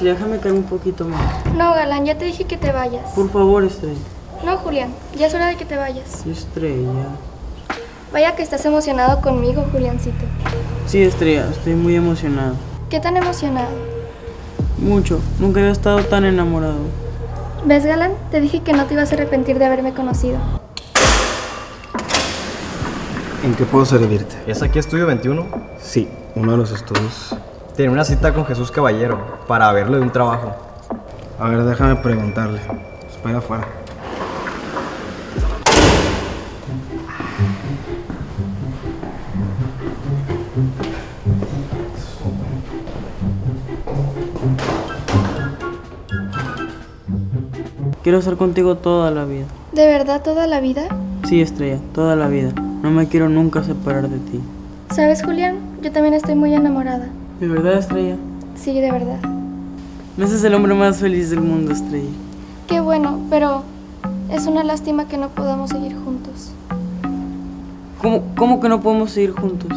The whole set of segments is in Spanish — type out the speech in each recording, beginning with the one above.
Déjame caer un poquito más. No, Galán, ya te dije que te vayas. Por favor, Estrella. No, Julián, ya es hora de que te vayas. Estrella. Vaya que estás emocionado conmigo, Juliancito. Sí, Estrella, estoy muy emocionado. ¿Qué tan emocionado? Mucho. Nunca había estado tan enamorado. ¿Ves, Galán? Te dije que no te ibas a arrepentir de haberme conocido. ¿En qué puedo servirte? ¿Es aquí Estudio 21? Sí, uno de los estudios. Tiene una cita con Jesús Caballero para verlo de un trabajo. A ver, déjame preguntarle. Espera afuera. Quiero estar contigo toda la vida. ¿De verdad toda la vida? Sí, Estrella, toda la vida. No me quiero nunca separar de ti. ¿Sabes, Julián? Yo también estoy muy enamorada. ¿De verdad, Estrella? Sí, de verdad. Me haces el hombre más feliz del mundo, Estrella. Qué bueno, pero es una lástima que no podamos seguir juntos. ¿Cómo, cómo que no podemos seguir juntos?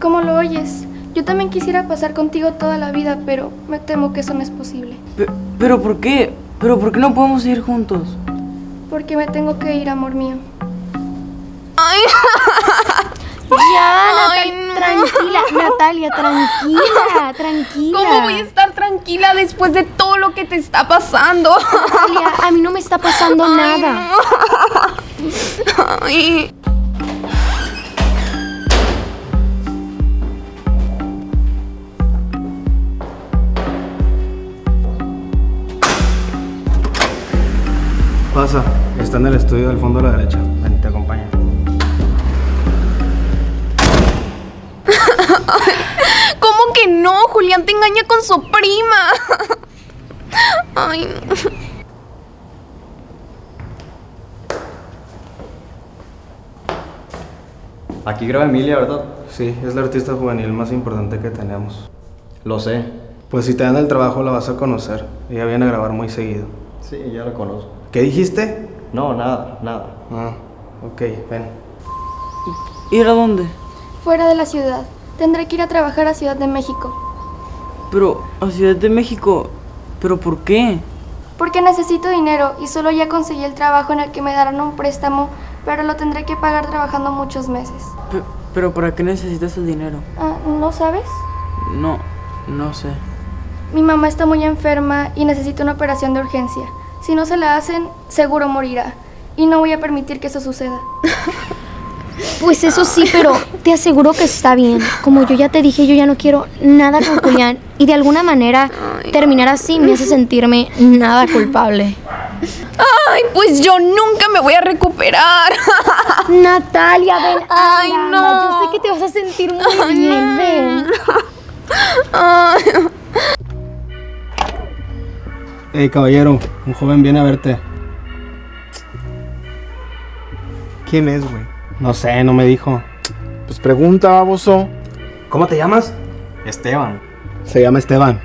¿Cómo lo oyes? Yo también quisiera pasar contigo toda la vida, pero me temo que eso no es posible. Pe- ¿Pero por qué? ¿Pero por qué no podemos seguir juntos? Porque me tengo que ir, amor mío. Ya, Natalia, tranquila, Natalia, tranquila, tranquila. ¿Cómo voy a estar tranquila después de todo lo que te está pasando? Natalia, a mí no me está pasando nada. Ay. Pasa, está en el estudio del fondo a la derecha. ¿Cómo que no? Julián te engaña con su prima. Ay, no. Aquí graba Emilia, ¿verdad? Sí, es la artista juvenil más importante que tenemos. Lo sé. Pues si te dan el trabajo la vas a conocer. Ella viene a grabar muy seguido. Sí, ya lo conozco. ¿Qué dijiste? No, nada, nada. Ah, ok, ven. ¿Ir a dónde? Fuera de la ciudad. Tendré que ir a trabajar a Ciudad de México. Pero a Ciudad de México. ¿Pero por qué? Porque necesito dinero y solo ya conseguí el trabajo en el que me darán un préstamo, pero lo tendré que pagar trabajando muchos meses. Pe- ¿Pero para qué necesitas el dinero? Ah, ¿No sabes? No, no sé. Mi mamá está muy enferma y necesita una operación de urgencia. Si no se la hacen, seguro morirá. Y no voy a permitir que eso suceda. Pues eso sí, pero te aseguro que está bien. Como yo ya te dije, yo ya no quiero nada con Julián. Y de alguna manera, terminar así me hace sentirme nada culpable. Ay, pues yo nunca me voy a recuperar. Natalia, ven. Ay, anda, no. Yo sé que te vas a sentir muy bien, ven. Ay. Hey, caballero, un joven viene a verte. ¿Quién es, güey? No sé, no me dijo. Pues pregunta, baboso. ¿Cómo te llamas? Esteban. Se llama Esteban.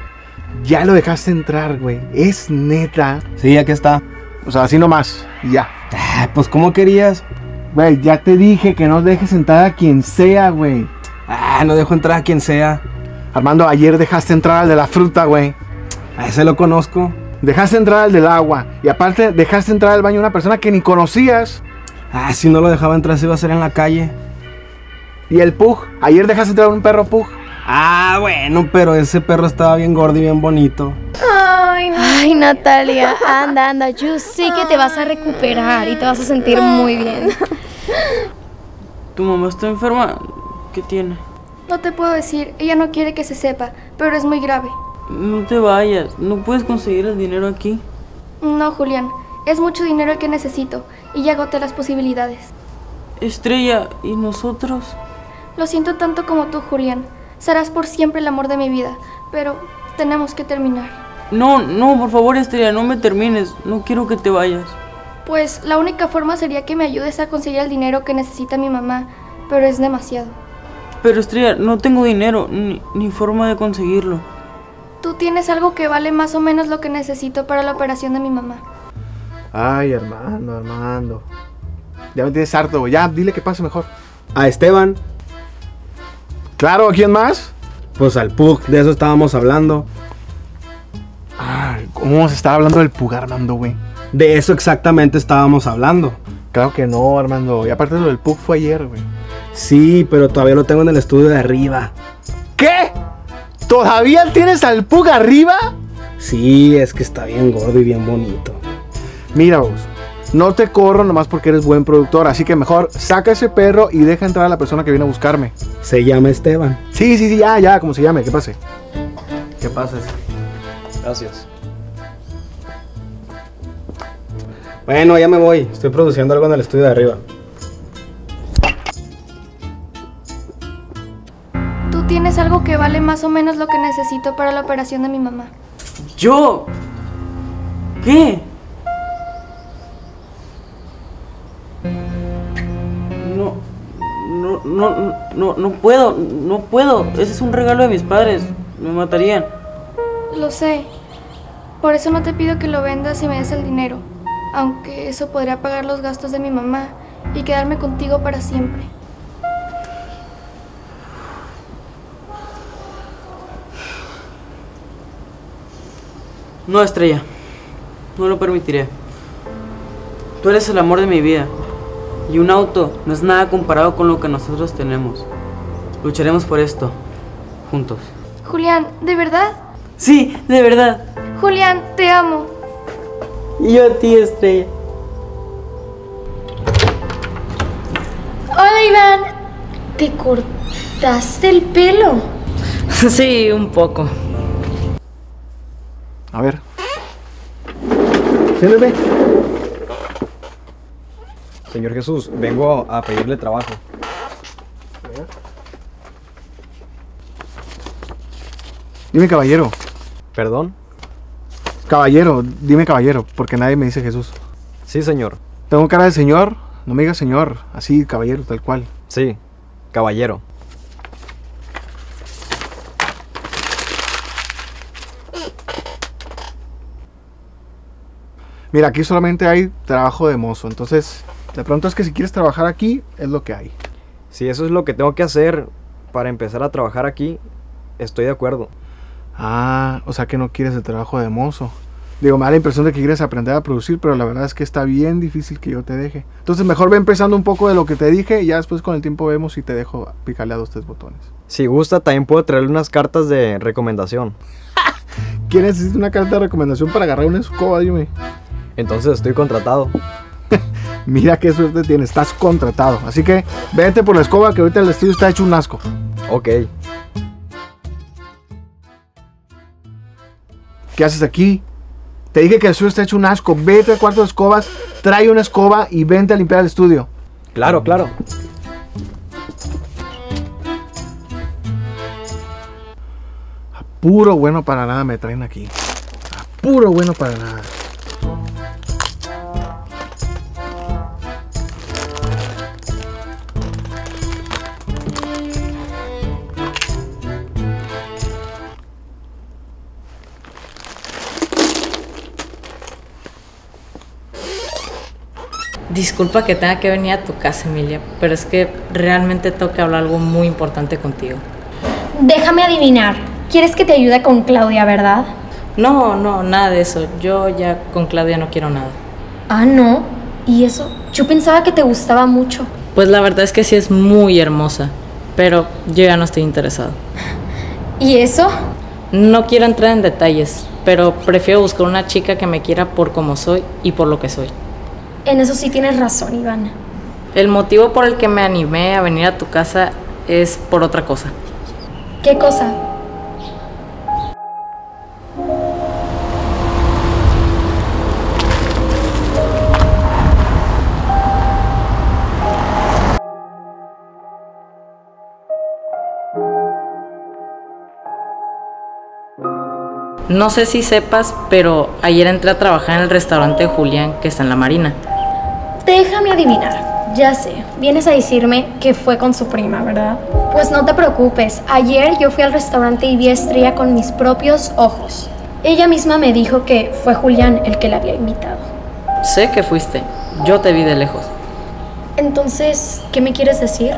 Ya lo dejaste entrar, güey. Es neta. Sí, aquí está. O sea, así nomás. y Ya. Ah, pues, ¿cómo querías? Güey, ya te dije que no dejes entrar a quien sea, güey. Ah, no dejo entrar a quien sea. Armando, ayer dejaste entrar al de la fruta, güey. A ese lo conozco. Dejaste entrar al del agua. Y aparte, dejaste entrar al baño a una persona que ni conocías. Ah, si no lo dejaba entrar, se iba a hacer en la calle. Y el pug. Ayer dejaste entrar un perro pug. Ah, bueno, pero ese perro estaba bien gordo y bien bonito. Ay, no. Ay, Natalia, anda, anda. Yo sé que te vas a recuperar y te vas a sentir muy bien. ¿Tu mamá está enferma? ¿Qué tiene? No te puedo decir, ella no quiere que se sepa, pero es muy grave. No te vayas. ¿No puedes conseguir el dinero aquí? No, Julián, es mucho dinero el que necesito y ya agoté las posibilidades. Estrella, ¿y nosotros? Lo siento tanto como tú, Julián. Serás por siempre el amor de mi vida, pero tenemos que terminar. No, no, por favor, Estrella, no me termines. No quiero que te vayas. Pues la única forma sería que me ayudes a conseguir el dinero que necesita mi mamá, pero es demasiado. Pero Estrella, no tengo dinero, ni, ni forma de conseguirlo. Tú tienes algo que vale más o menos lo que necesito para la operación de mi mamá. Ay, Armando, Armando. Ya me tienes harto, güey. Ya, dile que pase mejor. A Esteban, Claro, ¿a quién más? pues al Pug, de eso estábamos hablando. ¿Cómo vamos a estar hablando del Pug, Armando, güey? De eso exactamente estábamos hablando. Claro que no, Armando. Y aparte lo del Pug fue ayer, güey. Sí, pero todavía lo tengo en el estudio de arriba. ¿Qué? ¿Todavía tienes al Pug arriba? Sí, es que está bien gordo y bien bonito. Mira vos, no te corro nomás porque eres buen productor, así que mejor saca ese perro y deja entrar a la persona que viene a buscarme. Se llama Esteban. Sí, sí, sí, ya, ya, como se llame, que pase. ¿Qué pasa? Gracias. Bueno, ya me voy. Estoy produciendo algo en el estudio de arriba. Tú tienes algo que vale más o menos lo que necesito para la operación de mi mamá. ¿Yo? ¿Qué? No, no, no, no puedo, no puedo. Ese es un regalo de mis padres. Me matarían. Lo sé. Por eso no te pido que lo vendas y me des el dinero. Aunque eso podría pagar los gastos de mi mamá y quedarme contigo para siempre. No, Estrella. No lo permitiré. Tú eres el amor de mi vida. Y un auto no es nada comparado con lo que nosotros tenemos. Lucharemos por esto. Juntos. Julián, ¿de verdad? Sí, de verdad. Julián, te amo. Y yo a ti, Estrella. Hola, Iván. ¿Te cortaste el pelo? Sí, un poco. A ver. Siéntate. Señor Jesús, vengo a pedirle trabajo. Dime caballero. ¿Perdón? Caballero, dime caballero, porque nadie me dice Jesús. Sí, señor. Tengo cara de señor, no me digas señor, así caballero, tal cual. Sí, caballero. Mira, aquí solamente hay trabajo de mozo, entonces de pronto es que si quieres trabajar aquí, es lo que hay. Si eso es lo que tengo que hacer para empezar a trabajar aquí, estoy de acuerdo. Ah, o sea que no quieres el trabajo de mozo. Digo, me da la impresión de que quieres aprender a producir, pero la verdad es que está bien difícil que yo te deje. Entonces mejor ve empezando un poco de lo que te dije y ya después con el tiempo vemos si te dejo picarle a dos, tres botones. Si gusta, también puedo traerle unas cartas de recomendación. ¿Quién necesita una carta de recomendación para agarrar una escoba? Dime. Entonces estoy contratado. Mira qué suerte tienes, estás contratado. Así que vete por la escoba que ahorita el estudio está hecho un asco. Ok. ¿Qué haces aquí? Te dije que el estudio está hecho un asco. Vete al cuarto de escobas, trae una escoba y vente a limpiar el estudio. Claro, claro. Puro bueno para nada me traen aquí. Puro bueno para nada. Disculpa que tenga que venir a tu casa, Emilia, pero es que realmente tengo que hablar algo muy importante contigo. Déjame adivinar. ¿Quieres que te ayude con Claudia, verdad? No, no, nada de eso. Yo ya con Claudia no quiero nada. Ah, no. ¿Y eso? Yo pensaba que te gustaba mucho. Pues la verdad es que sí es muy hermosa, pero yo ya no estoy interesado. ¿Y eso? No quiero entrar en detalles, pero prefiero buscar una chica que me quiera por como soy y por lo que soy. En eso sí tienes razón, Iván. El motivo por el que me animé a venir a tu casa es por otra cosa. ¿Qué cosa? No sé si sepas, pero ayer entré a trabajar en el restaurante Julián, que está en la Marina. Déjame adivinar. Ya sé, vienes a decirme que fue con su prima, ¿verdad? Pues no te preocupes. Ayer yo fui al restaurante y vi a Estrella con mis propios ojos. Ella misma me dijo que fue Julián el que la había invitado. Sé que fuiste. Yo te vi de lejos. Entonces, ¿qué me quieres decir?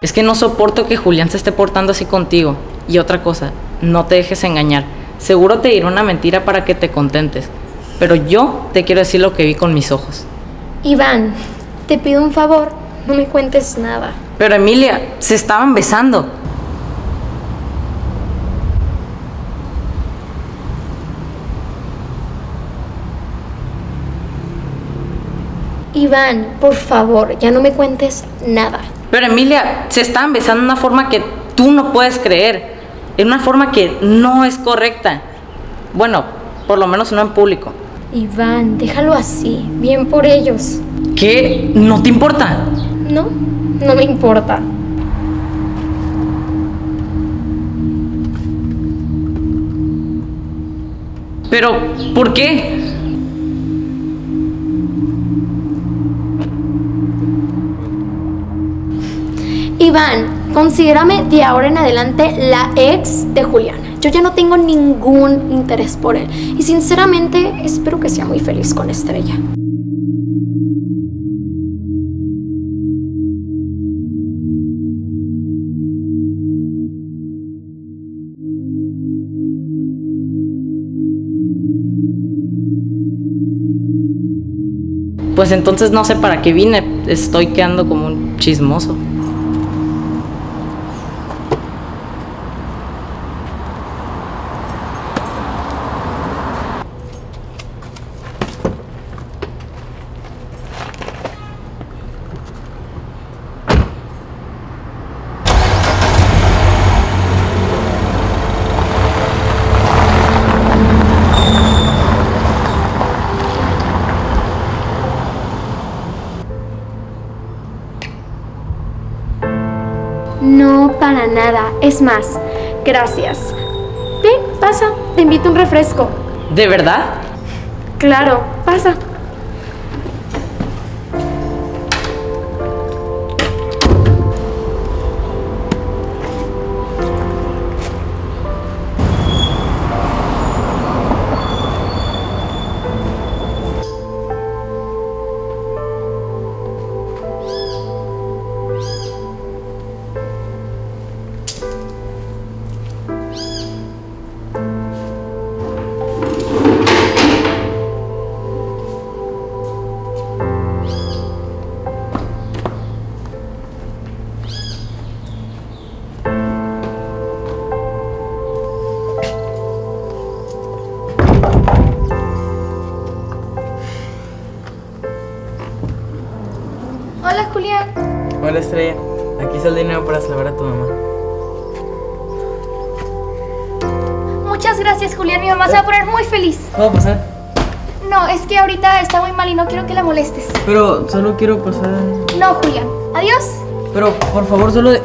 Es que no soporto que Julián se esté portando así contigo. Y otra cosa, no te dejes engañar. Seguro te diré una mentira para que te contentes. Pero yo te quiero decir lo que vi con mis ojos. Iván, te pido un favor, no me cuentes nada. Pero Emilia, se estaban besando. Iván, por favor, ya no me cuentes nada. Pero Emilia, se estaban besando de una forma que tú no puedes creer. En una forma que no es correcta. Bueno, por lo menos no en público. Iván, déjalo así, bien por ellos. ¿Qué? ¿No te importa? No, no me importa. Pero, ¿por qué? Iván, considérame de ahora en adelante la ex de Julián. Yo ya no tengo ningún interés por él y sinceramente espero que sea muy feliz con Estrella. Pues entonces no sé para qué vine. Estoy quedando como un chismoso. Para nada. Es más, gracias. Ven, pasa, te invito a un refresco. ¿De verdad? Claro, pasa. Hola, Julián. Hola Estrella, aquí está el dinero para celebrar a tu mamá. Muchas gracias, Julián. Mi mamá se va a poner muy feliz. ¿Puedo pasar? No, es que ahorita está muy mal y no quiero que la molestes. Pero solo quiero pasar. No, Julián. Adiós. Pero por favor, solo de.